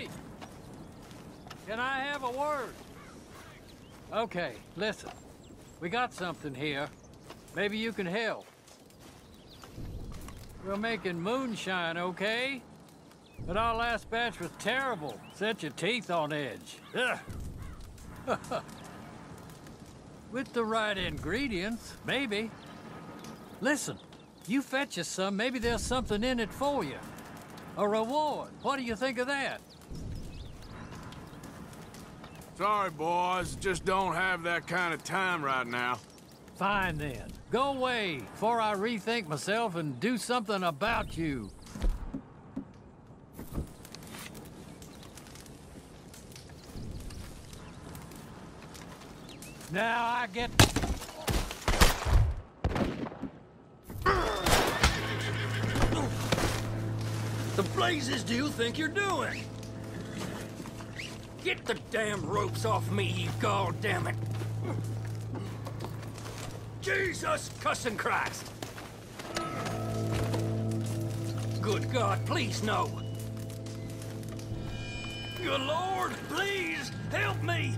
Hey! Can I have a word? Okay, listen. We got something here. Maybe you can help. We're making moonshine, okay? But our last batch was terrible. Set your teeth on edge. With the right ingredients, maybe. Listen, you fetch us some, maybe there's something in it for you. A reward. What do you think of that? Sorry, boys. Just don't have that kind of time right now. Fine then. Go away before I rethink myself and do something about you. Now I get... The blazes do you think you're doing? Get the damn ropes off me, you goddamn it! Jesus cussing Christ! Good God, please no! Good Lord, please help me!